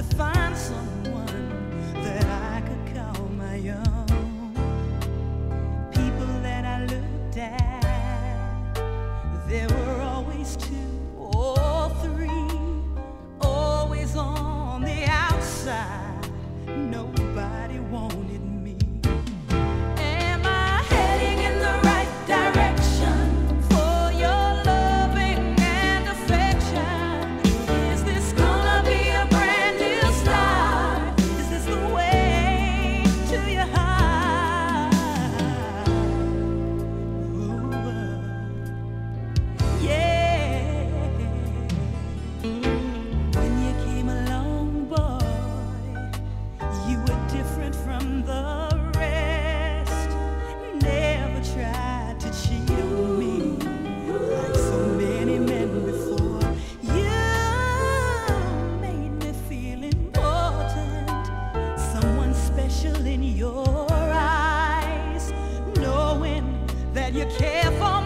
in your eyes, that you care for.